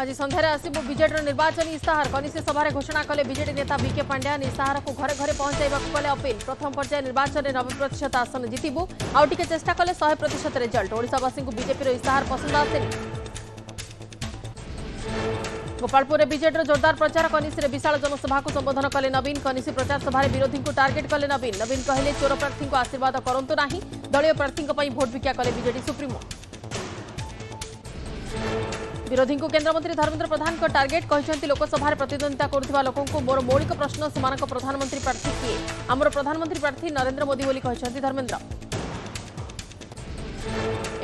আজ সন্ধ্যায় আসব বিজেডির নির্বাচনী ইস্তাহার কনিষ্ঠ সভায় ঘোষণা কলে বিজেডি নেতা বিকে পাণ্ড্যান ইস্তাহারক ঘরে ঘরে পৌঁছাইবা কলে অপিল প্রথম পর্যায়ে নির্বাচনে নবে প্রতিশত আসন জিতবু আউ টিকে চেষ্টা কলে শহে প্রতিশত রেজল্ট ওড়শাবাসী বিজেপির ইস্তাহার পছন্দ আসেনি গোপালপুরে বিজেডির জোরদার প্রচার কনিষ্ঠে বিশাল জনসভা সম্বোধন কলে নবীন কনিষ্ঠ প্রচার সভায় বিরোধী টার্গেট কলে নবীন নবীন কহিলেন চোর প্রার্থী আশীর্বাদ করতু না দলীয় প্রার্থী ভোট ভিক্ষা কলে বিজেডি সুপ্রিমো ବିରୋଧୀଙ୍କୁ କେନ୍ଦ୍ରମନ୍ତ୍ରୀ ଧର୍ମେନ୍ଦ୍ର ପ୍ରଧାନଙ୍କ ଟାର୍ଗେଟ୍ କହିଛନ୍ତି ଲୋକସଭାରେ ପ୍ରତିଦ୍ୱନ୍ଦିତା କରୁଥିବା ଲୋକଙ୍କୁ ମୋର ମୌଳିକ ପ୍ରଶ୍ନ ସେମାନଙ୍କ ପ୍ରଧାନମନ୍ତ୍ରୀ ପ୍ରାର୍ଥୀ କିଏ ଆମର ପ୍ରଧାନମନ୍ତ୍ରୀ ପ୍ରାର୍ଥୀ ନରେନ୍ଦ୍ର ମୋଦି ବୋଲି କହିଛନ୍ତି ଧର୍ମେନ୍ଦ୍ର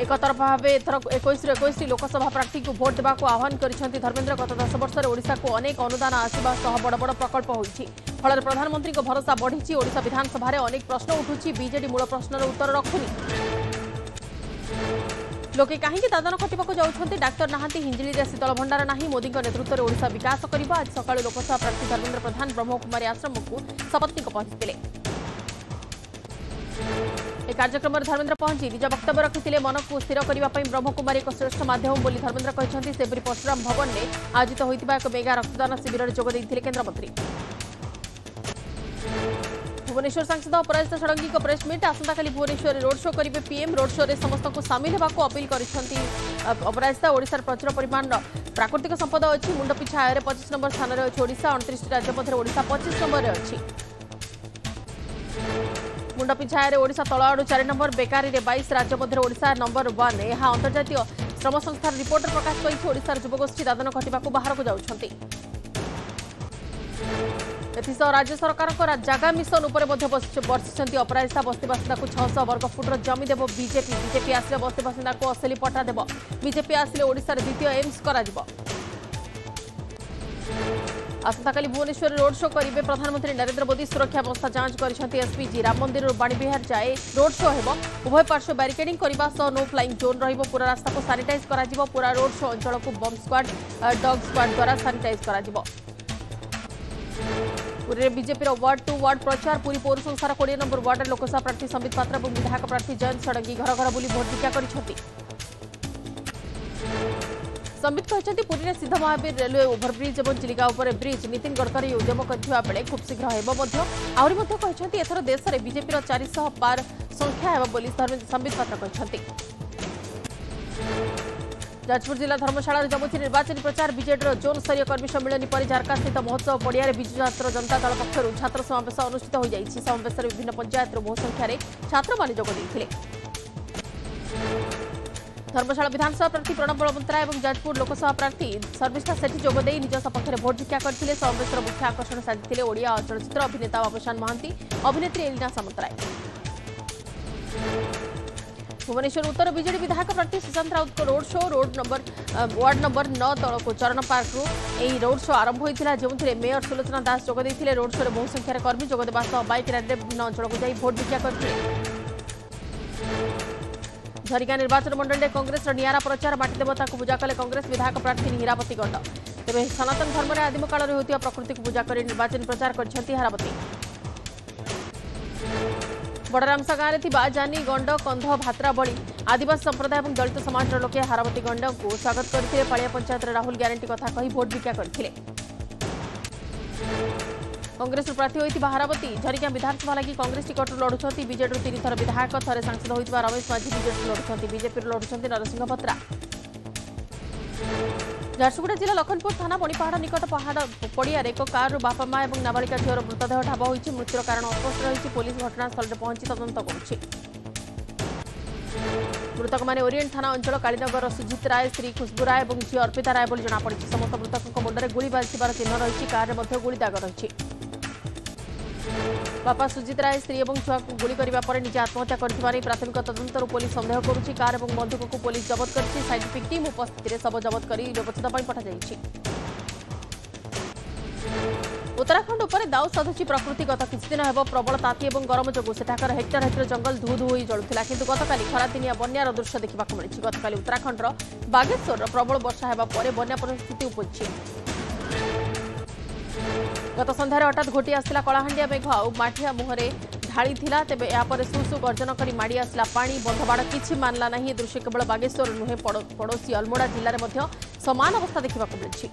ଏକତରଫା ଭାବେ ଏଥର ଏକୋଇଶରୁ ଏକୋଇଶଟି ଲୋକସଭା ପ୍ରାର୍ଥୀଙ୍କୁ ଭୋଟ୍ ଦେବାକୁ ଆହ୍ୱାନ କରିଛନ୍ତି ଧର୍ମେନ୍ଦ୍ର ଗତ ଦଶ ବର୍ଷରେ ଓଡ଼ିଶାକୁ ଅନେକ ଅନୁଦାନ ଆସିବା ସହ ବଡ଼ ବଡ଼ ପ୍ରକଳ୍ପ ହୋଇଛି ଫଳରେ ପ୍ରଧାନମନ୍ତ୍ରୀଙ୍କ ଭରସା ବଢ଼ିଛି ଓଡ଼ିଶା ବିଧାନସଭାରେ ଅନେକ ପ୍ରଶ୍ନ ଉଠୁଛି ବିଜେଡି ମୂଳ ପ୍ରଶ୍ନର ଉତ୍ତର ରଖୁନି ଲୋକେ କାହିଁକି ଦାଦନ ଖଟିବାକୁ ଯାଉଛନ୍ତି ଡାକ୍ତର ନାହାନ୍ତି ହିଞ୍ଜିଳିରେ ଶୀତଳ ଭଣ୍ଡାର ନାହିଁ ମୋଦିଙ୍କ ନେତୃତ୍ୱରେ ଓଡ଼ିଶା ବିକାଶ କରିବ ଆଜି ସକାଳୁ ଲୋକସଭା ପ୍ରାର୍ଥୀ ଧର୍ମେନ୍ଦ୍ର ପ୍ରଧାନ ବ୍ରହ୍ମକୁମାରୀ ଆଶ୍ରମକୁ ଶପଥନିକ ପହଞ୍ଚିଥିଲେ ଏ କାର୍ଯ୍ୟକ୍ରମରେ ଧର୍ମେନ୍ଦ୍ର ପହଞ୍ଚି ନିଜ ବକ୍ତବ୍ୟ ରଖିଥିଲେ ମନକୁ ସ୍ଥିର କରିବା ପାଇଁ ବ୍ରହ୍ମକୁମାରୀ ଏକ ଶ୍ରେଷ୍ଠ ମାଧ୍ୟମ ବୋଲି ଧର୍ମେନ୍ଦ୍ର କହିଛନ୍ତି ସେହିପରି ପର୍ଶୁରାମ ଭବନରେ ଆୟୋଜିତ ହୋଇଥିବା ଏକ ମେଗା ରକ୍ତଦାନ ଶିବିରରେ ଯୋଗ ଦେଇଥିଲେ କେନ୍ଦ୍ରମନ୍ତ୍ରୀ ভুবনেশ্বর সাংসদ অপরাজিতা ষড়ঙ্গীক প্রেস মিট আসন্তকালি ভুবনেশ্বরে রোড শো করবে পিএম রোড শোরে সমস্ত সামিল হওয়া আপিল করেছেন অপরাজিতা ওড়শার প্রচুর পরিমাণ প্রাকৃতিক সম্পদ অ মুন্ডপিছা আয়ের পঁচিশ নম্বর স্থানের অছে ওড়শা অণত্রিশটি রাজ্য মধ্যে ওড়শা পঁচিশ নম্বরে অছে মুন্ডপিছা আয়ের ওড়শা তল আড়ু চারি নম্বর বেকারীরে বাইশ রাজ্য মধ্যে ওড়শা নম্বর ওয়ান এহা অন্তর্জাতীয় শ্রম সংস্থার রিপোর্টর প্রকাশ করেছে ওড়শার যুবগোষ্ঠী দাদন ঘটবাক বাহারক যাচ্ছেন ଏଥିସହ ରାଜ୍ୟ ସରକାରଙ୍କ ଜାଗା ମିଶନ ଉପରେ ମଧ୍ୟ ବର୍ଷିଛନ୍ତି ଅପରାଜିତା ବସ୍ତିବାସିନ୍ଦାକୁ ଛଅଶହ ବର୍ଗଫୁଟର ଜମି ଦେବ ବିଜେପି ବିଜେପି ଆସିଲେ ବସ୍ତିବାସିନ୍ଦାକୁ ଅସଲି ପଟ୍ଟା ଦେବ ବିଜେପି ଆସିଲେ ଓଡ଼ିଶାରେ ଦ୍ୱିତୀୟ ଏମ୍ସ କରାଯିବ আসন্তকালি ভুবনেশ্বরে রোড শো করবে প্রধানমন্ত্রী নরেন্দ্র মোদী সুরক্ষা ব্যবস্থা যাঞ্চ করেছেন এসপিজি রাম মন্দির বাণীবিহার যায় রোড শো হব উভয় পার্শ্ব ব্যারিকেডিং করা সহ নো ফ্লাইং জোন রহব পুরা রাস্তাকে স্যানিটাইজ করা পুরা রোড শো অঞ্চলক বম্ব স্কোয়াড ডগ স্কোয়াড দ্বারা স্যানিটাইজ করা ପୁରୀରେ ବିଜେପିର ୱାର୍ଡ ଟୁ ୱାର୍ଡ ପ୍ରଚାର ପୁରୀ ପୌରସଂସ୍ଥାର କୋଡ଼ିଏ ନମ୍ବର ୱାର୍ଡର ଲୋକସଭା ପ୍ରାର୍ଥୀ ସମ୍ବିତ ପାତ୍ର ଏବଂ ବିଧାୟକ ପ୍ରାର୍ଥୀ ଜୟନ୍ତ ଷଡ଼ଙ୍ଗୀ ଘର ଘର ବୁଲି ଭୋଟ ଭିକ୍ଷା କରିଛନ୍ତି ସମ୍ବିତ କହିଛନ୍ତି ପୁରୀରେ ସିଦ୍ଧ ମହାବୀର ରେଲୱେ ଓଭରବ୍ରିଜ୍ ଏବଂ ଚିଲିକା ଉପରେ ବ୍ରିଜ୍ ନିତିନ ଗଡ଼କରୀ ଉଦ୍ୟମ କରିଥିବା ବେଳେ ଖୁବ୍ ଶୀଘ୍ର ହେବ ମଧ୍ୟ ଆହୁରି ମଧ୍ୟ କହିଛନ୍ତି ଏଥର ଦେଶରେ ବିଜେପିର ଚାରିଶହ ପାର ସଂଖ୍ୟା ହେବ ବୋଲି ସମ୍ବିତ ପାତ୍ର କହିଛନ୍ତି ଯାଜପୁର ଜିଲ୍ଲା ଧର୍ମଶାଳାରେ ଜମୁଛି ନିର୍ବାଚନୀ ପ୍ରଚାର ବିଜେଡିର ଜୋନ୍ ସ୍ତରୀୟ କର୍ମୀ ସମ୍ମିଳନୀ ପରେ ଝାରଖାଣ୍ଡସ୍ଥିତ ମହୋତ୍ସବ ପଡ଼ିଆରେ ବିଜୁ ଛାତ୍ର ଜନତା ଦଳ ପକ୍ଷରୁ ଛାତ୍ର ସମାବେଶ ଅନୁଷ୍ଠିତ ହୋଇଯାଇଛି ସମାବେଶରେ ବିଭିନ୍ନ ପଞ୍ଚାୟତରୁ ବହୁ ସଂଖ୍ୟାରେ ଛାତ୍ରମାନେ ଯୋଗ ଦେଇଥିଲେ ধর্মশালা বিধানসভা প্রার্থী প্রণব বলবন্তরা এবং যাজপুর লোকসভা প্রার্থী শর্মিষ্ঠা সেঠী যোগদে নিজ সপক্ষে ভোট ভিক্ষা করে সমাবেশের মুখ্য আকর্ষণ সাজিলে ওড়িয়া চলচ্চিত্র অভিনেতা বাবুসান মহান্তি অভিনেত্রী এলিনা সামন্তরায় ଉତ୍ତର ઉત્તર ବିଧାୟକ ପ୍ରାର୍ଥୀ Pratyush Santaraut road show road number ward number ନଅ ତଳକୁ ଚରଣ ପାର୍କରୁ ଏହି ରୋଡ୍ ଶୋ ଆରମ୍ଭ ହୋଇଥିଲା ଯେଉଁଥିରେ ମେୟର ସୁଲୋଚନା ଦାସ ଯୋଗ ଦେଇଥିଲେ ରୋଡ୍ ଶୋରେ ବହୁ ସଂଖ୍ୟାରେ କର୍ମୀ ଯୋଗ ଦେବା ସହ ବାଇକ୍ ରାଲିରେ ବିଭିନ୍ନ ଅଞ୍ଚଳକୁ ଯାଇ ଭୋଟ୍ ଭିକ୍ଷା କରିଥିଲେ ঝরিকা ନିର୍ବାଚନ মন্ডলী କଂଗ୍ରେସର ନିଆରା ପ୍ରଚାର মাটি দেবতাকে পূজা কলে কংগ্রেস বিধায়ক প্রার্থী হীরাবতী গণ্ড ସନାତନ ଧର୍ମରେ ধর্মের আদিম ପ୍ରକୃତିକୁ ପୂଜା କରି পূজা ପ୍ରଚାର କରିଛନ୍ତି প্রচার ବଡ଼ରାମସା ଗାଁରେ ଥିବା ଜାନି ଗଣ୍ଡ କନ୍ଧ ଭାତ୍ରାବଳୀ ଆଦିବାସୀ ସମ୍ପ୍ରଦାୟ ଏବଂ ଦଳିତ ସମାଜର ଲୋକେ ହାରବତୀ ଗଣ୍ଡଙ୍କୁ ସ୍ୱାଗତ କରିଥିଲେ ପାଳିଆ ପଞ୍ଚାୟତରେ ରାହୁଲ ଗ୍ୟାରେଣ୍ଟି କଥା କହି ଭୋଟ୍ ଭିକ୍ଷା କରିଥିଲେ କଂଗ୍ରେସରୁ ପ୍ରାର୍ଥୀ ହୋଇଥିବା ହାରାବତୀ ଝରିଗାଁ ବିଧାନସଭା ଲାଗି କଂଗ୍ରେସ ଟିକଟରୁ ଲଢୁଛନ୍ତି ବିଜେଡିରୁ ତିନିଥର ବିଧାୟକ ଥରେ ସାଂସଦ ହୋଇଥିବା ରମେଶ ମାଝୀ ବିଜେଡିରୁ ଲଢୁଛନ୍ତି ବିଜେପିରୁ ଲଢୁଛନ୍ତି ନରସିଂହ ଭତ୍ରା ঝারସୁଗୁড়া জেলা লক্ষণপুর থানা মণিপাহাড় নিকট পাহাড় পড়িয়ার এক কারু বাপা মা এবং নাবালিকা ঝিওর মৃতদেহ ঠাব হয়েছে মৃত্যুর কারণ অস্পষ্ট রয়েছে পুলিশ ঘটনাস্থলে পৌঁছি তদন্ত করছে মৃতকমানে ওরিয়েন্ট থানা অঞ্চল কালীনগর সুজিত রায় স্ত্রী খুশবু রায় এবং ঝিও অর্পিতা রায় বলে জনাপড়ছে সমস্ত মৃতকঙ্ মুন্ডে গুলি বাজিবার চিহ্ন রয়েছে কার্রে মধ্যে গুলি দাগ রয়েছে বাপা সুজিত রায় স্ত্রী এবং ছুয়াকে গুড়ি করা পরে নিজে আত্মহত্যা করে প্রাথমিক তদন্তর পুলিশ সন্দেহ করছে কার এবং বন্ধুক পুলিশ জবত করেছে সাইন্টিফিক টিম উপস্থিতি শব জবত করে ব্যবচ্ছেদ পঠাযাই উত্তরাখণ্ড উপরে দাউ সাধুছি প্রকৃতি গত কিছুদিন হব প্রবল তাতি এবং গরম যোগু সেঠাকার হেক্টর হেক্টর জঙ্গল ধু ধু হয়ে জলু লা কিন্তু গতকাল খরাদিনিয়া বন্যার দৃশ্য দেখা মিছে গতকাল উত্তরাখণ্ডর বাগেশ্বর প্রবল বর্ষা হওয়া পরে বন্যা পরিস্থিতি উপজিছে গত সন্ধ্যায় হঠাৎ ঘটি আসা কলাহাণ্ডিয়া মেঘ আঠিয়া মুহরে ঢাড়ি তবে এরপরে সুরসু গর্জন করে মাড়ি আসা পা বন্ধবাড় কিছু মানলা না এ দৃশ্য কেবল বাগেশ্বর নুহে পড়োশী অল্মোড়া জেলার সমান অবস্থা দেখা মিলছে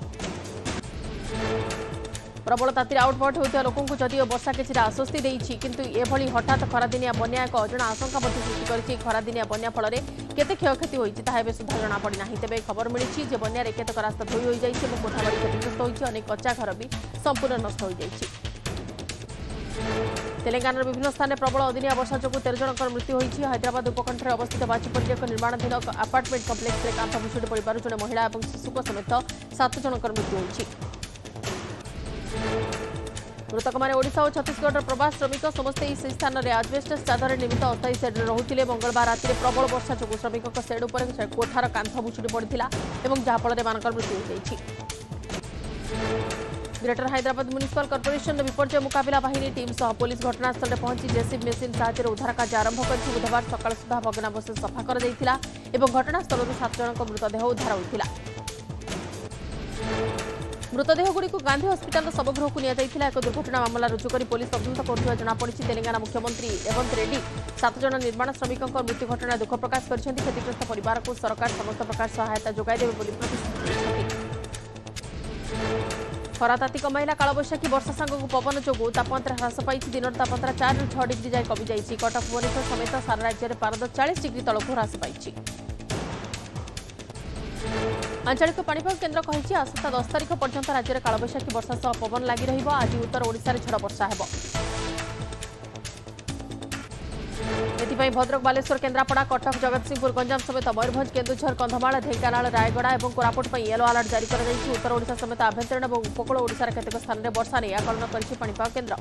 ପ୍ରବଳ ତାତିରେ ଆଉଟବଟ୍ ହୋଇଥିବା ଲୋକଙ୍କୁ ଯଦିଓ ବର୍ଷା କିଛିଟା ଆଶ୍ୱସ୍ତି ଦେଇଛି କିନ୍ତୁ ଏଭଳି ହଠାତ୍ ଖରାଦିନିଆ ବନ୍ୟା ଏକ ଅଜଣା ଆଶଙ୍କା ମଧ୍ୟ ସୃଷ୍ଟି କରିଛି ଏହି ଖରାଦିନିଆ ବନ୍ୟା ଫଳରେ କେତେ କ୍ଷୟକ୍ଷତି ହୋଇଛି ତାହା ଏବେ ସୁଦ୍ଧା ଜଣାପଡ଼ିନାହିଁ ତେବେ ଖବର ମିଳିଛି ଯେ ବନ୍ୟାରେ କେତେକ ରାସ୍ତା ଧୋଇ ହୋଇଯାଇଛି ଏବଂ କୋଠାବାଡ଼ି କ୍ଷତିଗ୍ରସ୍ତ ହୋଇଛି ଅନେକ କଚ୍ଚା ଘର ବି ସମ୍ପୂର୍ଣ୍ଣ ନଷ୍ଟ ହୋଇଯାଇଛି তেলেঙ্গানার বিভিন্ন স্থানে প্রবল অদিনিয়া বর্ষা যোগ তেরো জনকর মৃত্যু হয়েছে হাইদ্রাবাদ উপকণ্ঠে অবস্থিত বাজপেয়ী এক নির্মাণাধীন আপার্টমেন্ট কমপ্লেক্সে কাঁথ ভুষুড়ি পড়িবার জনে মহিলা এবং শিশুক সমেত সাত জনকর মৃত্যু হয়েছে মৃতকমানে ওড়শা ও ছত্তিশগড়ের প্রবাস শ্রমিক সমস্তে এই স্থানের আজবেস্টস চাদর নিমিত্ত অস্থায়ী সেড্রে রুলে মঙ্গলবার রাতে প্রবল বর্ষা যোগ শ্রমিক সেড উপরে কোঠার কাঁথ ভুষুড়ি পড়ি এবং যাফলে মানকর মৃত্যু হয়েছে গ্রেটর হাইদ্রাবাদ মুনিসিপাল কর্পোরেশন বিপর্যয় মোকাবিলা বাহিনী টিম সহ পুলিশ ঘটনাস্থলে পৌঁছি জেসিব মেসিন সাহায্যে উদ্ধার কাজ আরম্ভ করেছে বুধবার সকাল সুদ্ধা ভগ্নাবশেষ সফা করা এবং ঘটনাস্থলর সাত জনক মৃতদেহ উদ্ধার হয়েছিল মৃতদেহগুড়ি গান্ধী হসপিটাল শবগৃহক নিয়ে এক দুর্ঘটনা মামলা রুজু করে পুলিশ তদন্ত করুয়া জনাপড়ি তেলেঙ্গানা মুখ্যমন্ত্রী রেবন্ত রেড্ডি সাত জন নির্মাণ শ্রমিক মৃত্যু ঘটনা দুঃখ প্রকাশ করেছেন ক্ষতিগ্রস্ত পরিবারক সরকার সমস্ত প্রকার সহায়তা যোগাই দেবে বলে প্রতিশ্রুতি খরাতাতি কমাইলা কালবৈশাখী বর্ষা সাঙ্গক পবন যোগ তাপমাত্রা হ্রাস পাই দিনর তাপমাত্রা চারু ছ ডিগ্রি যায় কমি যাই কটক ভুবনেশ্বর সমেত সারা রাজ্যের পারদ চাশ ডিগ্রি তলক হ্রাস পাইছে আঞ্চলিক পাপাগ কেন্দ্র কী আসন্তা দশ তারিখ পর্যন্ত রাজ্যের কালবৈশাখী বর্ষা সহ পবন লাগি রহব আজ উত্তর ওড়শার ঝড় বর্ষা হব এথিপাই ভদ্রক বালেশ্বর কেন্দ্রাপড়া কটক জগতসিংহপুর গঞ্জাম সমেত ময়ূরভঞ্জ কেন্দুঝর কন্ধমাল ঢেঙ্কানাল রায়গড়া এবং কোরাপুট ইয়েলো আলার্ট জারি করা উত্তর ওড়শা সমেত আভ্যন্তরীণ এবং উপকূল ওড়শার কেতক স্থানের বর্ষা নিয়ে আকলন করেছে পাপাগ কেন্দ্র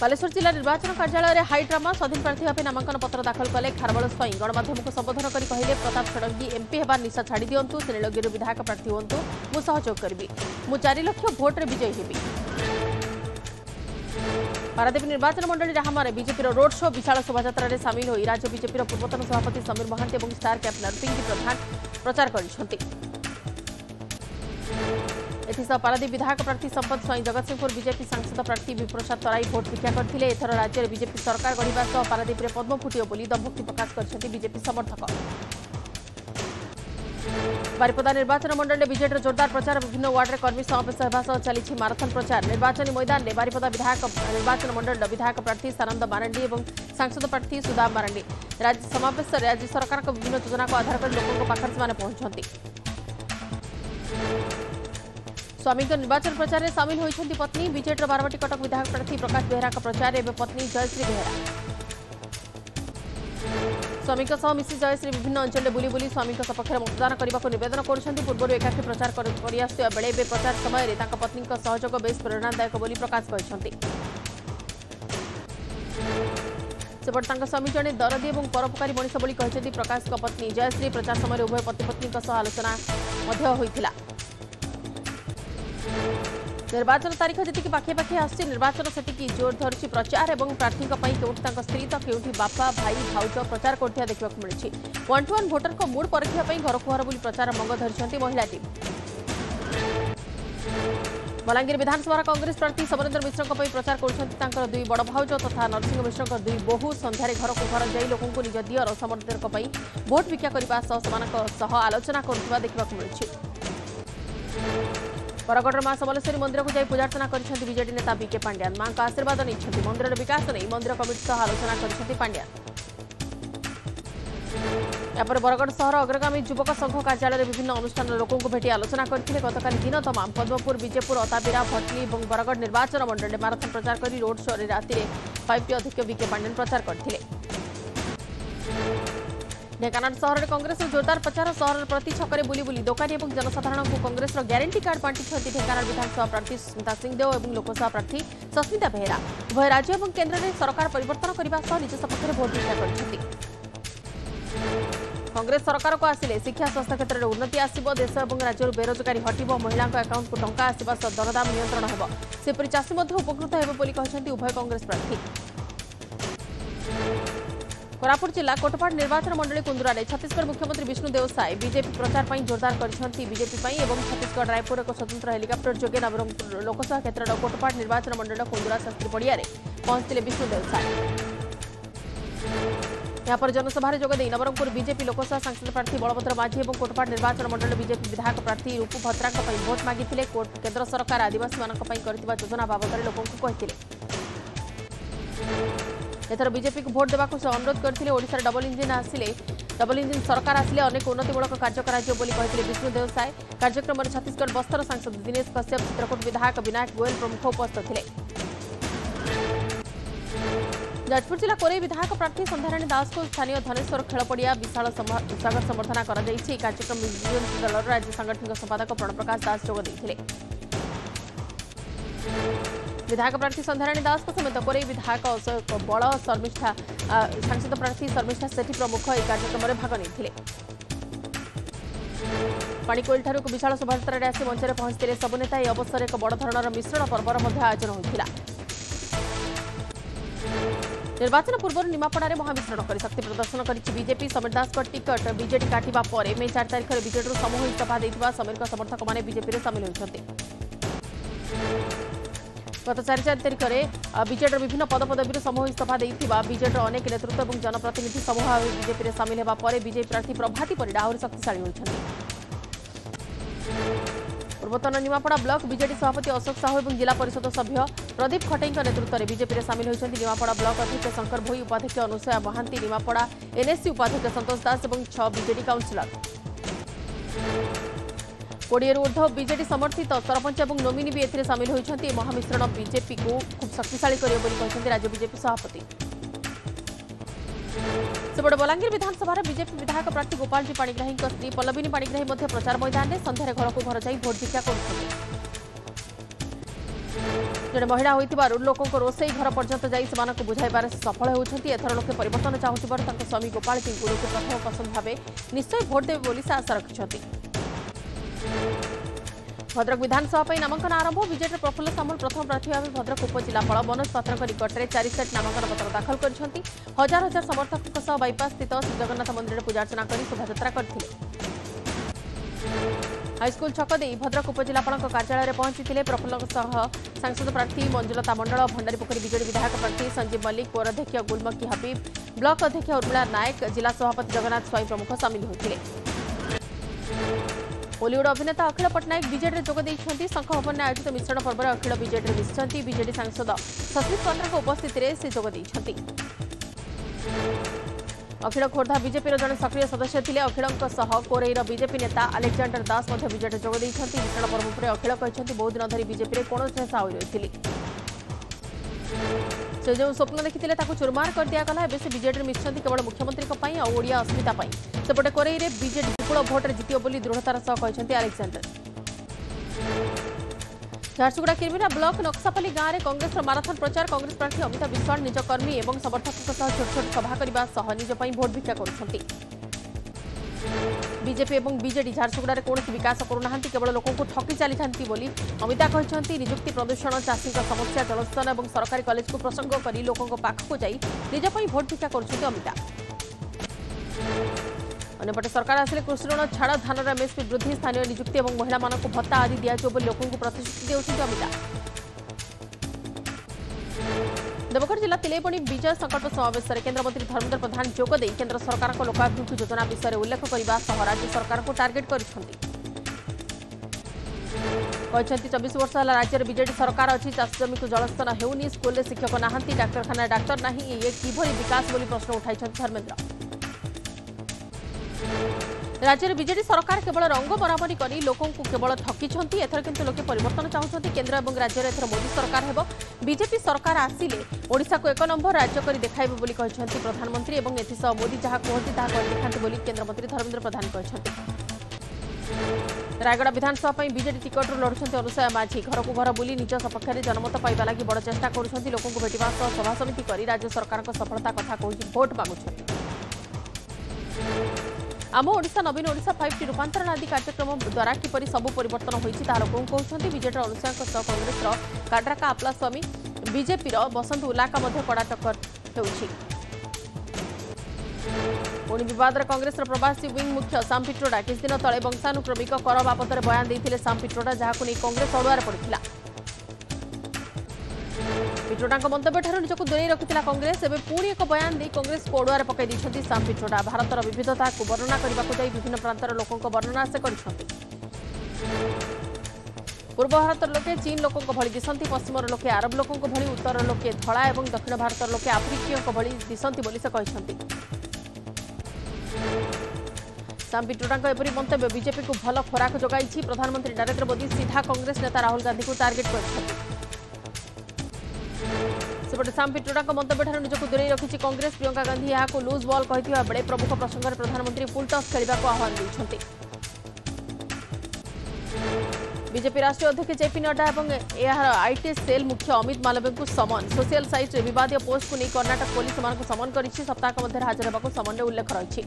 ବାଲେଶ୍ୱର ଜିଲ୍ଲା ନିର୍ବାଚନ କାର୍ଯ୍ୟାଳୟରେ ହାଇଡ୍ରାମା ସ୍ୱାଧୀନ ପ୍ରାର୍ଥୀ ଭାବେ ନାମାଙ୍କନ ପତ୍ର ଦାଖଲ କଲେ ଖାରବେଳ ସ୍ୱାଇଁ ଗଣମାଧ୍ୟମକୁ ସମ୍ବୋଧନ କରି କହିଲେ ପ୍ରତାପ ଷଡ଼ଙ୍ଗୀ ଏମ୍ପି ହେବା ନିଶା ଛାଡ଼ି ଦିଅନ୍ତୁ ନୀଳଗିରିରୁ ବିଧାୟକ ପ୍ରାର୍ଥୀ ହୁଅନ୍ତୁ ମୁଁ ସହଯୋଗ କରିବି ମୁଁ ଚାରି ଲକ୍ଷ ଭୋଟ୍ରେ ବିଜୟୀ ହେବି ପାରାଦୀପ ନିର୍ବାଚନ ମଣ୍ଡଳୀ ରାହାମାରେ ବିଜେପିର ରୋଡ୍ ଶୋ ବିଶାଳ ଶୋଭାଯାତ୍ରାରେ ସାମିଲ ହୋଇ ରାଜ୍ୟ ବିଜେପିର ପୂର୍ବତନ ସଭାପତି ସମୀର ମହାନ୍ତି ଏବଂ ଷ୍ଟାର କ୍ୟାପ୍ଟେନ୍ ପିଙ୍କି ପ୍ରଧାନ ପ୍ରଚାର କରିଛନ୍ତି ଏଥିସହ ପାରାଦୀପ ବିଧାୟକ ପ୍ରାର୍ଥୀ ସମ୍ପଦ ସ୍ୱାଇଁ ଜଗତସିଂହପୁର ବିଜେପି ସାଂସଦ ପ୍ରାର୍ଥୀ ବିପ୍ରସାଦ ତରାଇ ଭୋଟ୍ ଭିକ୍ଷା କରିଥିଲେ ଏଥର ରାଜ୍ୟରେ ବିଜେପି ସରକାର ଗଢ଼ିବା ସହ ପାରାଦୀପରେ ପଦ୍ମ ଫୁଟିବ ବୋଲି ଦମ୍ଭୋକ୍ତି ପ୍ରକାଶ କରିଛନ୍ତି ବିଜେପି ସମର୍ଥକ ବାରିପଦା ନିର୍ବାଚନ ମଣ୍ଡଳୀରେ ବିଜେଡ଼ିର ଜୋରଦାର ପ୍ରଚାର ବିଭିନ୍ନ ୱାର୍ଡରେ କର୍ମୀ ସମାବେଶ ହେବା ସହ ଚାଲିଛି ମାରାଥନ୍ ପ୍ରଚାର ନିର୍ବାଚନୀ ମଇଦାନରେ ବାରିପଦା ବିଧାୟକ ନିର୍ବାଚନ ମଣ୍ଡଳୀର ବିଧାୟକ ପ୍ରାର୍ଥୀ ସାନନ୍ଦ ମାରାଣ୍ଡି ଏବଂ ସାଂସଦ ପ୍ରାର୍ଥୀ ସୁଦାମ ମାରାଣ୍ଡି ରାଜ୍ୟ ସମାବେଶରେ ରାଜ୍ୟ ସରକାରଙ୍କ ବିଭିନ୍ନ ଯୋଜନାକୁ ଆଧାର କରି ଲୋକଙ୍କ ପାଖରେ ସେମାନେ ପହଞ୍ଚନ୍ତି ସ୍ୱାମୀଙ୍କ ନିର୍ବାଚନ ପ୍ରଚାରରେ ସାମିଲ ହୋଇଛନ୍ତି ପତ୍ନୀ ବିଜେଡ଼ିର ବାରବାଟୀ କଟକ ବିଧାୟକ ପ୍ରାର୍ଥୀ ପ୍ରକାଶ ବେହେରାଙ୍କ ପ୍ରଚାରରେ ଏବେ ପତ୍ନୀ ଜୟଶ୍ରୀ ବେହେରା ସ୍ୱାମୀଙ୍କ ସହ ମିଶି ଜୟଶ୍ରୀ ବିଭିନ୍ନ ଅଞ୍ଚଳରେ ବୁଲି ବୁଲି ସ୍ୱାମୀଙ୍କ ସପକ୍ଷରେ ମତଦାନ କରିବାକୁ ନିବେଦନ କରୁଛନ୍ତି ପୂର୍ବରୁ ଏକାଠି ପ୍ରଚାର କରିଆସୁଥିବା ବେଳେ ଏବେ ପ୍ରଚାର ସମୟରେ ତାଙ୍କ ପତ୍ନୀଙ୍କ ସହଯୋଗ ବେଶ୍ ପ୍ରେରଣାଦାୟକ ବୋଲି ପ୍ରକାଶ କରିଛନ୍ତି ସେପଟେ ତାଙ୍କ ସ୍ୱାମୀ ଜଣେ ଦରଦୀ ଏବଂ ପରୋପକାରୀ ମଣିଷ ବୋଲି କହିଛନ୍ତି ପ୍ରକାଶଙ୍କ ପତ୍ନୀ ଜୟଶ୍ରୀ ପ୍ରଚାର ସମୟରେ ଉଭୟ ପତି ପତ୍ନୀଙ୍କ ସହ ଆଲୋଚନା ମଧ୍ୟ ହୋଇଥିଲା ନିର୍ବାଚନ ତାରିଖ ଯେତିକି ପାଖେ ପାଖେ ଆସୁଛି ନିର୍ବାଚନ ସେତିକି ଜୋର ଧରୁଛି ପ୍ରଚାର ଏବଂ ପ୍ରାର୍ଥୀଙ୍କ ପାଇଁ କେଉଁଠି ତାଙ୍କ ସ୍ତ୍ରୀ ତ କେଉଁଠି ବାପା ଭାଇ ଭାଉଜ ପ୍ରଚାର କରୁଥିବା ଦେଖିବାକୁ ମିଳିଛି ୱାନ୍ ଟୁ ୱାନ୍ ଭୋଟରଙ୍କ ମୁଡ୍ ପରଖିବା ପାଇଁ ଘରକୁ ଘର ବୁଲି ପ୍ରଚାର ମଙ୍ଗ ଧରିଛନ୍ତି ମହିଳା ଟିମ୍ ବଲାଙ୍ଗୀର ବିଧାନସଭାର କଂଗ୍ରେସ ପ୍ରାର୍ଥୀ ସମରେନ୍ଦ୍ର ମିଶ୍ରଙ୍କ ପାଇଁ ପ୍ରଚାର କରୁଛନ୍ତି ତାଙ୍କର ଦୁଇ ବଡ଼ ଭାଉଜ ତଥା ନରସିଂହ ମିଶ୍ରଙ୍କ ଦୁଇ ବୋହୂ ସନ୍ଧ୍ୟାରେ ଘରକୁ ଘର ଯାଇ ଲୋକଙ୍କୁ ନିଜ ଦିଅର ସମର୍ଥକଙ୍କ ପାଇଁ ଭୋଟ୍ ଭିକ୍ଷା କରିବା ସହ ସେମାନଙ୍କ ସହ ଆଲୋଚନା କରୁଥିବା ଦେଖିବାକୁ ମିଳିଛି বরগড়র মা ସମଲେଶ୍ୱରୀ ମନ୍ଦିରକୁ ଯାଇ ପୂଜାର୍ଚ୍ଚନା କରିଛନ୍ତି ବିଜେଡି ନେତା ବିକେ ପାଣ୍ଡିଆନ ମାଙ୍କ ଆଶୀର୍ବାଦ ନେଇଛନ୍ତି ମନ୍ଦିରର ବିକାଶ ନେଇ ମନ୍ଦିର କମିଟି ସହ ଆଲୋଚନା କରିଛନ୍ତି ପାଣ୍ଡିଆନ ଏହାପରେ ବରଗଡ଼ ସହର ଅଗ୍ରଗାମୀ ଯୁବକ ସଂଘ କାର୍ଯ୍ୟାଳୟରେ ବିଭିନ୍ନ ଅନୁଷ୍ଠାନର ଲୋକଙ୍କୁ ଭେଟି ଆଲୋଚନା କରିଥିଲେ ଗତକାଲି ଦିନ ତମାମ ପଦ୍ମପୁର ବିଜେପୁର ଅତାବିରା ଭଟଲି ଏବଂ ବରଗଡ଼ ନିର୍ବାଚନ ମଣ୍ଡଳୀରେ ମାରାଥନ୍ ପ୍ରଚାର କରି ରୋଡ୍ ଶୋରେ ରାତିରେ ପାଇପି ଅଧ୍ୟକ୍ଷ ବିକେ ପାଣ୍ଡିଆନ ପ୍ରଚାର କରିଥିଲେ ঢেঙ্কানাল সহরের কংগ্রেসর জোরদার প্রচার সহর প্রতি ছকরে বুলি বুলি দোকানী এবং জনসাধারণ কংগ্রেসর গ্যারেটি কার্ড বাঁটিছেন ঢেঙ্কানাল বিধানসভা প্রার্থী সুস্মিতা সিংদেও এবং লোকসভা প্রার্থী সস্মিতা বেহেরা উভয় রাজ্য এবং কেন্দ্রে সরকার পরিবর্তন করা সহ নিজ সপক্ষে ভোট ভিক্ষা করেছেন কংগ্রেস সরকারক আসলে শিক্ষা স্বাস্থ্য ক্ষেত্রে উন্নতি আসব দেশ এবং রাজ্যর বেরোজগারী হটব মহিলা আকাউন্টক টঙ্কা আসা সহ দরদাম নিয়ন্ত্রণ হব সেপরি চাষী উপকৃত হবে বলে উভয় কংগ্রেস প্রার্থী କୋରାପୁଟ ଜିଲ୍ଲା କୋଟପାଡ଼ ନିର୍ବାଚନ ମଣ୍ଡଳୀ କୁନ୍ଦୁରାରେ ଛତିଶଗଡ଼ ମୁଖ୍ୟମନ୍ତ୍ରୀ ବିଷ୍ଣୁ ଦେଓସାଇ ବିଜେପି ପ୍ରଚାର ପାଇଁ ଜୋରଦାର କରିଛନ୍ତି ବିଜେପି ପାଇଁ ଏବଂ ଛତିଶଗଡ଼ ରାୟପୁର ଏକ ସ୍ୱତନ୍ତ୍ର ହେଲିକପ୍ଟର ଯୋଗେ ନବରଙ୍ଗପୁର ଲୋକସଭା କ୍ଷେତ୍ରର କୋଟପାଡ଼ ନିର୍ବାଚନ ମଣ୍ଡଳୀର କୁନ୍ଦୁରା ଶାସ୍ତ୍ରୀ ପଡ଼ିଆରେ ପହଞ୍ଚିଥିଲେ ବିଷ୍ଣୁ ଦେଓସାଇ ଏହାପରେ ଜନସଭାରେ ଯୋଗଦେଇ ନବରଙ୍ଗପୁର ବିଜେପି ଲୋକସଭା ସାଂସଦ ପ୍ରାର୍ଥୀ ବଳଭଦ୍ର ମାଝୀ ଏବଂ କୋଟପାଟ ନିର୍ବାଚନ ମଣ୍ଡଳୀ ବିଜେପି ବିଧାୟକ ପ୍ରାର୍ଥୀ ରୂପୁ ଭତ୍ରାଙ୍କ ପାଇଁ ଭୋଟ୍ ମାଗିଥିଲେ କେନ୍ଦ୍ର ସରକାର ଆଦିବାସୀମାନଙ୍କ ପାଇଁ କରିଥିବା ଯୋଜନା ବାବଦରେ ଲୋକଙ୍କୁ କହିଥିଲେ ଏଥର ବିଜେପିକୁ ଭୋଟ୍ ଦେବାକୁ ସେ ଅନୁରୋଧ କରିଥିଲେ ଓଡ଼ିଶାରେ ଡବଲ ଇଞ୍ଜିନ୍ ଆସିଲେ ଡବଲ ଇଞ୍ଜିନ୍ ସରକାର ଆସିଲେ ଅନେକ ଉନ୍ନତିମୂଳକ କାର୍ଯ୍ୟ କରାଯିବ ବୋଲି କହିଥିଲେ ବିଷ୍ଣୁ ଦେଓ ସାଏ କାର୍ଯ୍ୟକ୍ରମରେ ଛତିଶଗଡ଼ ବସ୍ତର ସାଂସଦ ଦିନେଶ କଶ୍ୟପ ଚିତ୍ରକୂଟ ବିଧାୟକ ବିନାୟକ ଗୋଏଲ ପ୍ରମୁଖ ଉପସ୍ଥିତ ଥିଲେ ଯାଜପୁର ଜିଲ୍ଲା କୋରେଇ ବିଧାୟକ ପ୍ରାର୍ଥୀ ସନ୍ଧ୍ୟାରାଣୀ ଦାସଙ୍କୁ ସ୍ଥାନୀୟ ଧନେଶ୍ୱର ଖେଳପଡ଼ିଆ ବିଶାଳ ସ୍ୱାଗତ ସମ୍ବର୍ଦ୍ଧନା କରାଯାଇଛି ଏହି କାର୍ଯ୍ୟକ୍ରମ ବିଜେପି ଦଳର ରାଜ୍ୟ ସାଂଗଠନିକ ସମ୍ପାଦକ ପ୍ରଣ ପ୍ରକାଶ ଦାସ ଯୋଗ ଦେଇଥିଲେ ବିଧାୟକ ପ୍ରାର୍ଥୀ ସନ୍ଧ୍ୟାରାଣୀ ଦାସଙ୍କୁ ସମେତ କୋରେଇ ବିଧାୟକ ଅଶୋକ ବଳ ଶର୍ମିଷ୍ଠା ସାଂସଦ ପ୍ରାର୍ଥୀ ଶର୍ମିଷ୍ଠା ସେଠୀ ପ୍ରମୁଖ ଏହି କାର୍ଯ୍ୟକ୍ରମରେ ଭାଗ ନେଇଥିଲେ ପାଣିକୋଇଲଠାରୁ ବିଶାଳ ଶୋଭାଯାତ୍ରାରେ ଆସି ମଞ୍ଚରେ ପହଞ୍ଚିଥିଲେ ସବୁ ନେତା ଏହି ଅବସରରେ ଏକ ବଡ଼ ଧରଣର ମିଶ୍ରଣ ପର୍ବର ମଧ୍ୟ ଆୟୋଜନ ହୋଇଥିଲା ନିର୍ବାଚନ ପୂର୍ବରୁ ନିମାପଡ଼ାରେ ମହାମିଶ୍ରଣ କରି ଶକ୍ତି ପ୍ରଦର୍ଶନ କରିଛି ବିଜେପି ସମୀର ଦାସଙ୍କ ଟିକଟ ବିଜେଡି କାଟିବା ପରେ ମେ ଚାରି ତାରିଖରେ ବିଜେଡିରୁ ସମୂହ ଇସ୍ତଫା ଦେଇଥିବା ସମୀରଙ୍କ ସମର୍ଥକମାନେ ବିଜେପିରେ ସାମିଲ ହୋଇଛନ୍ତି গত চারি চারি তারিখে বিজেডির বিভিন্ন পদপদবীর সমূহ ইস্তফা দিয়ে বিজেডির অনেক নেতৃত্ব এবং জনপ্রতিনিধি সমূহ ভাবে বিজেপি সামিল হওয়া পরে বিজেপি প্রার্থী প্রভাতী পরিডা আহরি শক্তিশালী হয়েছেন পূর্বতন নিমাপড়া ব্লক বিজেডি সভাপতি অশোক সাহু এবং জেলা পরিষদ সভ্য প্রদীপ খটেই নেতৃত্বে বিজেপি সামিল হয়েছেন নিমাপড়া ব্লক অধ্যক্ষ শঙ্কর ভোই উপাধ্যক্ষ অনুসয়া মহান্তি নিমাপড়া এনএসসি উপাধ্যক্ষ সন্তোষ দাস এবং ছ বিজেডি কাউন্সিলর কোড়িয়ে ঊর্ধ্ব বিজেডি সমর্থিত সরপঞ্চ এবং নমিনি বি এতে সামিল হয়েছেন এই মহামিশ্রণ বিজেপিকে খুব শক্তিশালী করবে বলে রাজ্য বিজেপি সভাপতি ସେପଟେ ବଲାଙ୍ଗୀର ବିଧାନସଭାର ବିଜେପି ବିଧାୟକ ପ୍ରାର୍ଥୀ ଗୋପାଳଜୀ ପାଣିଗ୍ରାହୀଙ୍କ ସ୍ତ୍ରୀ ପଲ୍ଲବିନୀ ପାଣିଗ୍ରାହୀ ମଧ୍ୟ ପ୍ରଚାର ମୈଦାନରେ ସନ୍ଧ୍ୟାରେ ଘରକୁ ଘର ଯାଇ ଭୋଟ ଭିକ୍ଷା କରୁଥିଲେ ଜଣେ ମହିଳା ହୋଇଥିବାରୁ ଲୋକଙ୍କ ରୋଷେଇ ଘର ପର୍ଯ୍ୟନ୍ତ ଯାଇ ସେମାନଙ୍କୁ ବୁଝାଇବାରେ ସଫଳ ହେଉଛନ୍ତି ଏଥର ଲୋକେ ପରିବର୍ତ୍ତନ ଚାହୁଁଥିବାରୁ ତାଙ୍କ ସ୍ୱାମୀ ଗୋପାଳଜୀଙ୍କୁ ଲୋକେ ପ୍ରଥମ ପସନ୍ଦ ଭାବେ ନିଶ୍ଚୟ ଭୋଟ ଦେବେ ବୋଲି ସେ ଆଶା ରଖିଛନ୍ତି ভদ্রক বিধানসভা পাই নামাঙ্কন আরম্ভ বিজেডির প্রফুল্ল সামল প্রথম প্রার্থী ভাবে ভদ্রক উপজেলাপাল মনোজ পাত্রক নিকটে চারি সেট নামাঙ্কন পত্র দাখল করেছেন হাজার হাজার সমর্থকঙ্ সহ বাইপাস স্থিত শ্রীজগন্নাথ মন্দিরে পূজার্চনা করে শোভাযাত্রা করে হাইস্কুল ছক দিয়ে ভদ্রক উপজেলাপাল কার্যালয়ে পৌঁছিলে প্রফুল্ল সহ সাংসদ প্রার্থী মঞ্জুলতা মণ্ডল ভণ্ডারীপোখরী বিজেডি বিধায়ক প্রার্থী সঞ্জীব মল্লিক পৌরাধ্যক্ষ গুলমকি হাবিব ব্লক অধ্যক্ষ উর্মিলা নায়ক জেলা সভাপতি জগন্নাথ স্বাই প্রমুখ সামিল হয়েছিলেন હોલીવુડ અભિનેતા અખિલ પટનાયક બીજેડી ર જોગ દેઈ છંતી સંઘભવન આયોજિત મિશન પર્વ પર અખિલ બીજેડી ર નિસંતી બીજેડી સાંસદ શશિષ પંડર કો ઉપસ્થિતિ રે સે જોગ દેઈ છંતી અખિલ ખોરડા બીજેપી રો જન સક્રિય સદસ્ય થીલે અખિલଙ୍କ સહ કોરેઈ રો બીજેપી નેતા એલેક્ઝાન્ડર દાસ મધ્ય બીજેડી ર જોગ દેઈ છંતી મિશન પર્વ પર અખિલ કહી છંતી બોદિન ધરી બીજેપી રે કોણો સે સાહ હોય રહી થીલી જે જો સપના દેખી થીલે તાકુ ચુરમાર કર દિયા કલા એસે બીજેડી ર નિસંતી કેવળ મુખ્યમંત્રી કો પઈ ઓર ઓડિયા અસ્મિતા પઈ ସେପଟେ କୋରେଇରେ ବିଜେଡି ବିପୁଳ ଭୋଟରେ ଜିତିବ ବୋଲି ଦୃଢ଼ତାର ସହ କହିଛନ୍ତି ଆଲେକ୍ଜାଣ୍ଡର ଝାରସୁଗୁଡ଼ା କିର୍ମିରା ବ୍ଲକ ନକ୍ସାପାଲି ଗାଁରେ କଂଗ୍ରେସର ମାରାଥନ୍ ପ୍ରଚାର କଂଗ୍ରେସ ପ୍ରାର୍ଥୀ ଅମିତା ବିଶ୍ୱାଳ ନିଜ କର୍ମୀ ଏବଂ ସମର୍ଥକଙ୍କ ସହ ଛୋଟ ଛୋଟ ସଭା କରିବା ସହ ନିଜ ପାଇଁ ଭୋଟ୍ ଭିକ୍ଷା କରୁଛନ୍ତି ବିଜେପି ଏବଂ ବିଜେଡି ଝାରସୁଗୁଡ଼ାରେ କୌଣସି ବିକାଶ କରୁନାହାନ୍ତି କେବଳ ଲୋକଙ୍କୁ ଠକି ଚାଲିଥାନ୍ତି ବୋଲି ଅମିତା କହିଛନ୍ତି ନିଯୁକ୍ତି ପ୍ରଦୂଷଣ ଚାଷୀଙ୍କ ସମସ୍ୟା ଜଳସ୍ତନ ଏବଂ ସରକାରୀ କଲେଜକୁ ପ୍ରସଙ୍ଗ କରି ଲୋକଙ୍କ ପାଖକୁ ଯାଇ ନିଜ ପାଇଁ ଭୋଟ୍ ଭିକ୍ଷା କରୁଛନ୍ତି ଅମିତା ଅନ୍ୟପଟେ ସରକାର ଆସିଲେ କୃଷି ଋଣ ଛାଡ଼ ଧାନର ଏମ୍ଏସ୍ପି ବୃଦ୍ଧି ସ୍ଥାନୀୟ ନିଯୁକ୍ତି ଏବଂ ମହିଳାମାନଙ୍କୁ ଭତ୍ତା ଆଦି ଦିଆଯିବ ବୋଲି ଲୋକଙ୍କୁ ପ୍ରତିଶ୍ରୁତି ଦେଉଛନ୍ତି ଅମିତା ଦେବଗଡ଼ ଜିଲ୍ଲା ତିଲେପଣି ବିଜୟ ସଂକଳ୍ପ ସମାବେଶରେ କେନ୍ଦ୍ରମନ୍ତ୍ରୀ ଧର୍ମେନ୍ଦ୍ର ପ୍ରଧାନ ଯୋଗ ଦେଇ କେନ୍ଦ୍ର ସରକାରଙ୍କ ଲୋକାଭିମୁଖୀ ଯୋଜନା ବିଷୟରେ ଉଲ୍ଲେଖ କରିବା ସହ ରାଜ୍ୟ ସରକାରଙ୍କୁ ଟାର୍ଗେଟ୍ କରିଛନ୍ତି କହିଛନ୍ତି ଚବିଶ ବର୍ଷ ହେଲା ରାଜ୍ୟରେ ବିଜେଡି ସରକାର ଅଛି ଚାଷ ଜମିକୁ ଜଳସ୍ତନ ହେଉନି ସ୍କୁଲରେ ଶିକ୍ଷକ ନାହାନ୍ତି ଡାକ୍ତରଖାନାରେ ଡାକ୍ତର ନାହିଁ ଏ କିଭଳି ବିକାଶ ବୋଲି ପ୍ରଶ୍ନ ଉଠାଇଛନ୍ତି ଧର୍ମେନ୍ଦ୍ର ରାଜ୍ୟରେ ବିଜେଡି ସରକାର କେବଳ ରଙ୍ଗ ବରାବରି କରି ଲୋକଙ୍କୁ କେବଳ ଠକିଛନ୍ତି ଏଥର କିନ୍ତୁ ଲୋକେ ପରିବର୍ତ୍ତନ ଚାହୁଁଛନ୍ତି କେନ୍ଦ୍ର ଏବଂ ରାଜ୍ୟରେ ଏଥର ମୋଦି ସରକାର ହେବ ବିଜେପି ସରକାର ଆସିଲେ ଓଡ଼ିଶାକୁ ଏକ ନମ୍ବର ରାଜ୍ୟ କରି ଦେଖାଇବେ ବୋଲି କହିଛନ୍ତି ପ୍ରଧାନମନ୍ତ୍ରୀ ଏବଂ ଏଥିସହ ମୋଦି ଯାହା କୁହନ୍ତି ତାହା କରିଦେଖାନ୍ତି ବୋଲି କେନ୍ଦ୍ରମନ୍ତ୍ରୀ ଧର୍ମେନ୍ଦ୍ର ପ୍ରଧାନ କହିଛନ୍ତି ରାୟଗଡ଼ା ବିଧାନସଭା ପାଇଁ ବିଜେଡି ଟିକେଟ୍ରୁ ଲଢ଼ୁଛନ୍ତି ଅନୁସୟ ମାଝୀ ଘରକୁ ଘର ବୁଲି ନିଜ ସପକ୍ଷରେ ଜନମତ ପାଇବା ଲାଗି ବଡ଼ ଚେଷ୍ଟା କରୁଛନ୍ତି ଲୋକଙ୍କୁ ଭେଟିବା ସହ ସଭାସମିତି କରି ରାଜ୍ୟ ସରକାରଙ୍କ ସଫଳତା କଥା କହୁଛି ଭୋଟ୍ ମାଗୁଛନ୍ତି ଆମ ଓଡ଼ିଶା ନବୀନ ଓଡ଼ିଶା ଫାଇଭ୍ ଟି ରୂପାନ୍ତରଣ ଆଦି କାର୍ଯ୍ୟକ୍ରମ ଦ୍ୱାରା କିପରି ସବୁ ପରିବର୍ତ୍ତନ ହୋଇଛି ତାହା ଲୋକଙ୍କୁ କହୁଛନ୍ତି ବିଜେଡ଼ିର ଅନୁସାରଙ୍କ ସହ କଂଗ୍ରେସର କାଡ୍ରାକା ଆପ୍ଲାସ୍ୱାମୀ ବିଜେପିର ବସନ୍ତ ଉଲ୍ଲାକା ମଧ୍ୟ କଡ଼ା ଟକ୍କର ହେଉଛି ପୁଣି ବିବାଦରେ କଂଗ୍ରେସର ପ୍ରବାସୀ ୱିଙ୍ଗ ମୁଖ୍ୟ ସାମ୍ପିଟ୍ରୋଡା କିଛିଦିନ ତଳେ ବଂଶାନୁକ୍ରମିକ କର ବାବଦରେ ବୟାନ ଦେଇଥିଲେ ସାମ୍ପିଟ୍ରୋଡା ଯାହାକୁ ନେଇ କଂଗ୍ରେସ ଅଡୁଆରେ ପଡ଼ିଥିଲା ପିଟ୍ରୋଡାଙ୍କ ମନ୍ତବ୍ୟଠାରୁ ନିଜକୁ ଦୂରେଇ ରଖିଥିଲା କଂଗ୍ରେସ ଏବେ ପୁଣି ଏକ ବୟାନ ଦେଇ କଂଗ୍ରେସ ପଡ଼ୁଆରେ ପକାଇ ଦେଇଛନ୍ତି ସାମ୍ ପିଟ୍ରୋଡା ଭାରତର ବିବିଧତାକୁ ବର୍ଣ୍ଣନା କରିବାକୁ ଯାଇ ବିଭିନ୍ନ ପ୍ରାନ୍ତର ଲୋକଙ୍କ ବର୍ଣ୍ଣନା ସେ କରିଛନ୍ତି ପୂର୍ବ ଭାରତର ଲୋକେ ଚୀନ ଲୋକଙ୍କ ଭଳି ଦିଶନ୍ତି ପଶ୍ଚିମର ଲୋକେ ଆରବ ଲୋକଙ୍କ ଭଳି ଉତ୍ତର ଲୋକେ ଧଳା ଏବଂ ଦକ୍ଷିଣ ଭାରତର ଲୋକେ ଆଫ୍ରିକୀୟଙ୍କ ଭଳି ଦିଶନ୍ତି ବୋଲି ସେ କହିଛନ୍ତି ସାମ୍ ଟୁଡାଙ୍କ ଏପରି ମନ୍ତବ୍ୟ ବିଜେପିକୁ ଭଲ ଖୋରାକ ଯୋଗାଇଛି ପ୍ରଧାନମନ୍ତ୍ରୀ ନରେନ୍ଦ୍ର ମୋଦି ସିଧା କଂଗ୍ରେସ ନେତା ରାହୁଲ ଗାନ୍ଧୀଙ୍କୁ ଟାର୍ଗେଟ୍ କରିଛନ୍ତି ସେପଟେ ସାମ୍ ପିଟ୍ରୋଡାଙ୍କ ମନ୍ତବ୍ୟଠାରୁ ନିଜକୁ ଦୂରେଇ ରଖିଛି କଂଗ୍ରେସ ପ୍ରିୟଙ୍କା ଗାନ୍ଧୀ ଏହାକୁ ଲୁଜ୍ ବଲ୍ କହିଥିବା ବେଳେ ପ୍ରମୁଖ ପ୍ରସଙ୍ଗରେ ପ୍ରଧାନମନ୍ତ୍ରୀ ଫୁଲ୍ ଟସ୍ ଖେଳିବାକୁ ଆହ୍ୱାନ ଦେଇଛନ୍ତି ବିଜେପି ରାଷ୍ଟ୍ରୀୟ ଅଧ୍ୟକ୍ଷ ଜେପି ନଡ୍ଡା ଏବଂ ଏହାର ଆଇଟି ସେଲ୍ ମୁଖ୍ୟ ଅମିତ ମାଲବୀଙ୍କୁ ସମନ ସୋସିଆଲ ସାଇଟ୍ରେ ବିବାଦୀୟ ପୋଷ୍ଟକୁ ନେଇ କର୍ଣ୍ଣାଟକ ପୋଲିସ ସେମାନଙ୍କୁ ସମନ କରିଛି ସପ୍ତାହକ ମଧ୍ୟରେ ହାଜର ହେବାକୁ ସମନରେ ଉଲ୍ଲେଖ ରହିଛି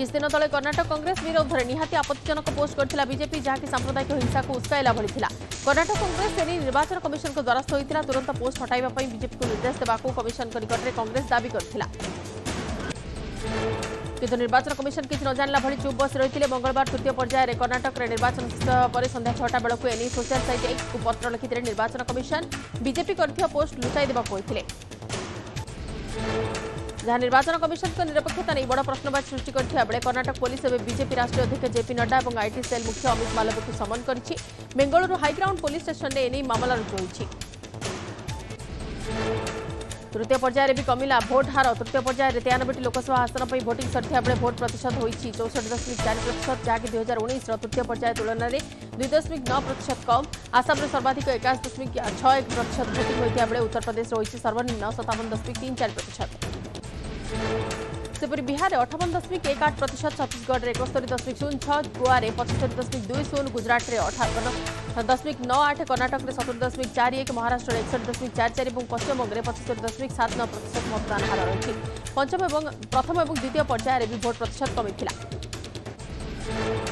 কিছু দিন তলে কর্ণাটক কংগ্রেস বিরোধে নিহতি আপত্তিজনক পোস্ট করেছিল বিজেপি যা সাম্প্রদায়িক হিংসা উস্কাইলা ভরি কর্ণাটক কংগ্রেস এনে নির্বাচন কমিশন দ্বারস্থ হয়েছিল তুরন্ত পোস্ট হটাইবা বিজেপি নির্দেশ দেওয়া কমিশন নিকটে কংগ্রেস দাবি করেছিল কিন্তু নির্বাচন কমিশন কিছু নজাণিলা ভি চুপ বসি রয়েছে মঙ্গলবার তৃতীয় পর্যায়ে কর্ণাটকের নির্বাচন পরে সন্ধ্যা ছটা বেড়ে এনে সোশিয়াল সাইট এক্সু পত্র লিখিলে নির্বাচন কমিশন বিজেপি করে পোস্ট লুচাই দেওয়া হয়েছিল ଯାହା ନିର୍ବାଚନ କମିଶନଙ୍କ ନିରପେକ୍ଷତା ନେଇ ବଡ଼ ପ୍ରଶ୍ନବାଚୀ ସୃଷ୍ଟି କରିଥିବା ବେଳେ କର୍ଣ୍ଣାଟକ ପୋଲିସ ଏବେ ବିଜେପି ରାଷ୍ଟ୍ରୀୟ ଅଧ୍ୟକ୍ଷ ଜେପି ନଡ୍ଡା ଏବଂ ଆଇଟି ସେଲ୍ ମୁଖ୍ୟ ଅମିତ ମାଲବଙ୍କୁ ସମନ କରିଛି ବେଙ୍ଗଳୁରୁ ହାଇଗ୍ରାଉଣ୍ଡ ପୋଲିସ ଷ୍ଟେସନରେ ଏନେଇ ମାମଲା ରୁଜୁ ହୋଇଛି তৃতীয় পর্যায়ে বি কমিলা ভোট হার তৃতীয় পর্যায়ে তেয়ানবেটি লোকসভা আসন পাই ভোটিং সরিথা বেড়ে ভোট প্রতিশত হয়েছে চৌষঠি দশমিক চারি প্রতিশত যা কি দুই হাজার উনিশর তৃতীয় পর্যায়ে তুলনায় দুই দশমিক ন প্রতিশত কম আসামে সর্বাধিক একাশ দশমিক ছয় প্রতিশত ভোটিং হয়েছে বেড়ে উত্তরপ্রদেশ রয়েছে সর্বনিম্ন সতাবন দশমিক তিন চারি প্রতিশত ସେପରି ବିହାରରେ ଅଠାବନ ଦଶମିକ ଏକ ଆଠ ପ୍ରତିଶତ ଛତିଶଗଡ଼ରେ ଏକସ୍ତରୀ ଦଶମିକ ଶୂନ ଛଅ ଗୋଆରେ ପଚସ୍ତରୀ ଦଶମିକ ଦୁଇ ଶୂନ ଗୁଜରାଟରେ ଅଠାବନ ଦଶମିକ ନଅ ଆଠ କର୍ଣ୍ଣାଟକରେ ସତୁରୀ ଦଶମିକ ଚାରି ଏକ ମହାରାଷ୍ଟ୍ରରେ ଏକଷଠି ଦଶମିକ ଚାରି ଚାରି ଏବଂ ପଶ୍ଚିମବଙ୍ଗରେ ପଚସ୍ତରୀ ଦଶମିକ ସାତ ନଅ ପ୍ରତିଶତ ମତଦାନ ହାର ରହିଛି ପଞ୍ଚମ ଏବଂ ପ୍ରଥମ ଏବଂ ଦ୍ୱିତୀୟ ପର୍ଯ୍ୟାୟରେ ବି ଭୋଟ୍ ପ୍ରତିଶତ କମିଥିଲା Thank you.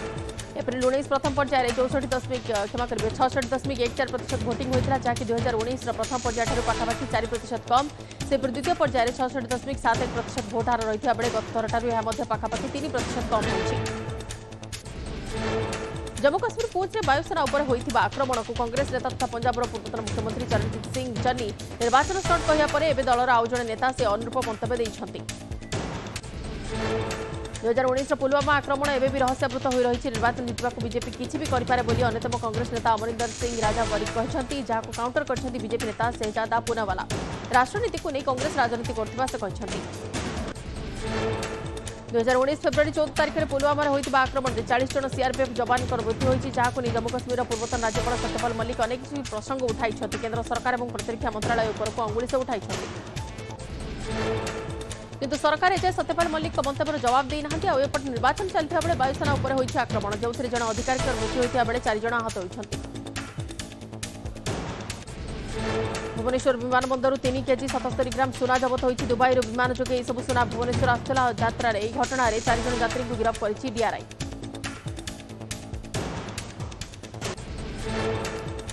એપ્રિલ ઉણીસ પ્રથમ પર્યાયે ચૌસઠ દશમિક ક્ષમા કરીએ છસઠ દશમિક એક ચાર પ્રતિશત ભોટિંગ હોઈଥିଲା ଯାହାକି ଦୁଇ ହଜାର ଉଣେଇଶର ପ୍ରଥମ ପର୍ଯ୍ୟାୟଠାରୁ ପାଖାପାଖି ଚାରି ପ୍ରତିଶତ କମ୍ ସେହିପରି ଦ୍ୱିତୀୟ ପର୍ଯ୍ୟାୟରେ ଛଅଷଠି ଦଶମିକ ସାତ ଏକ ପ୍ରତିଶତ ଭୋଟ ହାର ରହିଥିବା ବେଳେ ଗତଥରଠାରୁ ଏହା ମଧ୍ୟ ପାଖାପାଖି ତିନି ପ୍ରତିଶତ କମ୍ ରହିଛି जम्मू काश्मीर पुंछे वायुसेना उपर होता आक्रमण को कांग्रेस नेता तथा पंजाबर पूर्वतन मुख्यमंत्री चरणजीत सिंह चन्नी निर्वाचन स्टंट कहवापर एवं दलर आउ जड़े नेता से अनुरूप मंत्य ଦୁଇ ହଜାର ଉଣେଇଶର ପୁଲୱାମା ଆକ୍ରମଣ ଏବେ ବି ରହସ୍ୟାବୃତ ହୋଇ ରହିଛି ନିର୍ବାଚନ ଜିତିବାକୁ ବିଜେପି କିଛି ବି କରିପାରେ ବୋଲି ଅନ୍ୟତମ କଂଗ୍ରେସ ନେତା ଅମରିନ୍ଦର ସିଂ ରାଜା ବରିକ କହିଛନ୍ତି ଯାହାକୁ କାଉଣ୍ଟର କରିଛନ୍ତି ବିଜେପି ନେତା ସେହଜାଦା ପୁନାୱାଲା ରାଷ୍ଟ୍ରନୀତିକୁ ନେଇ କଂଗ୍ରେସ ରାଜନୀତି କରୁଥିବା ସେ କହିଛନ୍ତି ଦୁଇ ହଜାର ଉଣେଇଶ ଫେବୃୟାରୀ ଚଉଦ ତାରିଖରେ ପୁଲୱାମାରେ ହୋଇଥିବା ଆକ୍ରମଣରେ ଚାଳିଶ ଜଣ ସିଆର୍ପିଏଫ୍ ଯବାନଙ୍କର ମୃତ୍ୟୁ ହୋଇଛି ଯାହାକୁ ନେଇ ଜମ୍ମୁ କାଶ୍ମୀରର ପୂର୍ବତନ ରାଜ୍ୟପାଳ ସତ୍ୟପାଲ ମଲ୍ଲିକ ଅନେକ କିଛି ପ୍ରସଙ୍ଗ ଉଠାଇଛନ୍ତି କେନ୍ଦ୍ର ସରକାର ଏବଂ ପ୍ରତିରକ୍ଷା ମନ୍ତ୍ରଣାଳୟ ଉପରକୁ ଅଙ୍ଗୁଳି ସେ ଉଠାଇଛନ୍ତି কিন্তু সরকার এযায় সত্যপাল মল্লিক মন্তব্যর জবাব দিয়ে না এপট নির্বাচন চলতে বেড়ে বায়ুসেনা উপরে হয়েছে আক্রমণ যে জন অধিকারীর মৃত্যু হয়েছে বেড়ে চারিজন আহত হয়েছেন ভুবনেশ্বর বিমানবন্দর তিন কেজি সতস্তরি গ্রাম সোনা জবত হয়েছে দুবাইর বিমান যোগে এইসব সোনা ভুবনেশ্বর আসছিল যাত্রার এই ঘটনার চারিজন যাত্রী গিরফ করেছে ডিআরআই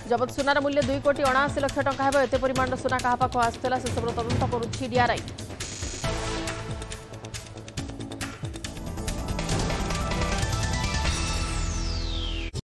জবত সোনার মূল্য দুই কোটি অনাশি লক্ষ টাকা হব এত পরিমাণর সোনা কাহা পাখ আসছিল সেসবুর তদন্ত করুছি ডিআরআই